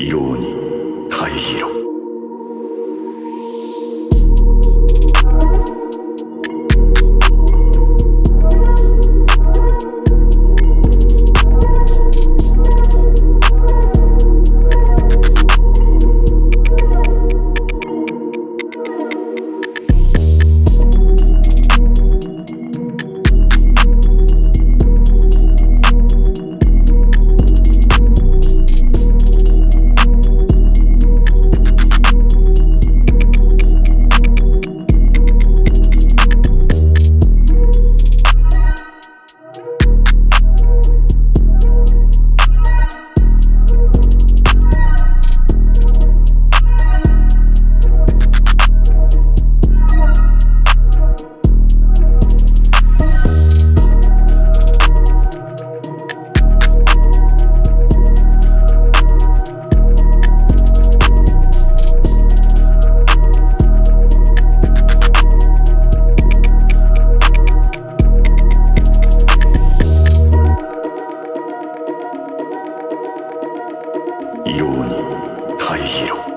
色に灰色色に灰色